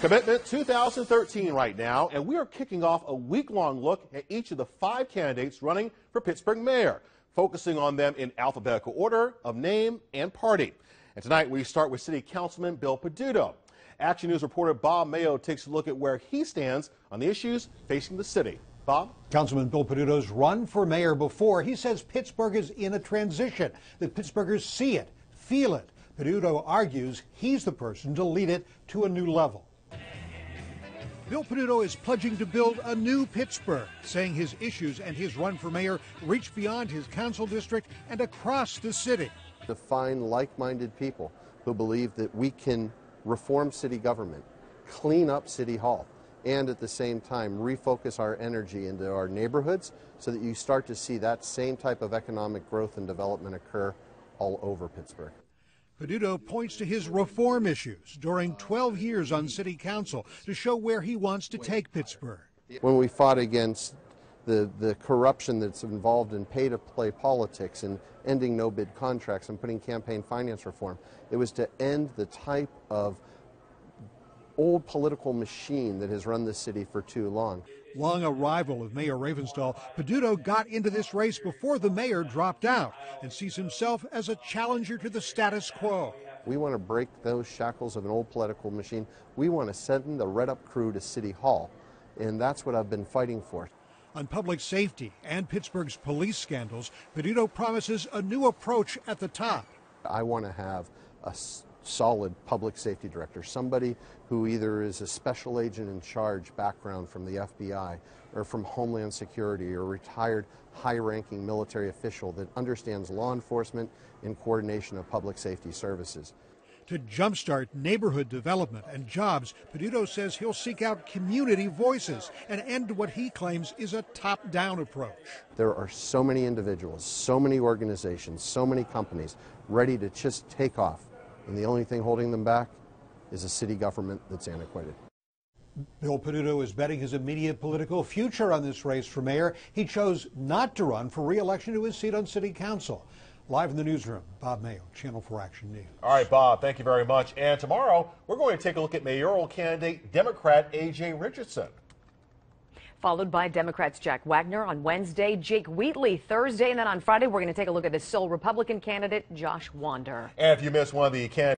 Commitment 2013 right now, and we are kicking off a week-long look at each of the five candidates running for Pittsburgh mayor, focusing on them in alphabetical order of name and party. And tonight we start with City Councilman Bill Peduto. Action News reporter Bob Mayo takes a look at where he stands on the issues facing the city. Bob? Councilman Bill Peduto's run for mayor before. He says Pittsburgh is in a transition, that Pittsburghers see it, feel it. Peduto argues he's the person to lead it to a new level. Bill Peduto is pledging to build a new Pittsburgh, saying his issues and his run for mayor reach beyond his council district and across the city. To find like minded people who believe that we can reform city government, clean up City Hall, and at the same time refocus our energy into our neighborhoods so that you start to see that same type of economic growth and development occur all over Pittsburgh. Peduto points to his reform issues during 12 years on city council to show where he wants to take Pittsburgh. When we fought against the, the corruption that's involved in pay to play politics and ending no bid contracts and putting campaign finance reform, it was to end the type of old political machine that has run the city for too long. Long a rival of Mayor Ravenstahl, Peduto got into this race before the mayor dropped out and sees himself as a challenger to the status quo. We want to break those shackles of an old political machine. We want to send the Redd Up crew to City Hall, and that's what I've been fighting for. On public safety and Pittsburgh's police scandals, Peduto promises a new approach at the top. I want to have a solid public safety director, somebody who either is a special agent in charge background from the FBI or from Homeland Security or retired high-ranking military official that understands law enforcement and coordination of public safety services. To jumpstart neighborhood development and jobs, Peduto says he'll seek out community voices and end what he claims is a top down approach. There are so many individuals, so many organizations, so many companies ready to just take off and the only thing holding them back is a city government that's antiquated. Bill Peduto is betting his immediate political future on this race for mayor. He chose not to run for re-election to his seat on city council. Live in the newsroom, Bob Mayo, Channel 4 Action News. All right, Bob, thank you very much. And tomorrow, we're going to take a look at mayoral candidate Democrat A.J. Richardson followed by Democrats Jack Wagner on Wednesday, Jake Wheatley Thursday, and then on Friday, we're going to take a look at the sole Republican candidate, Josh Wander. And if you missed one of the candidates,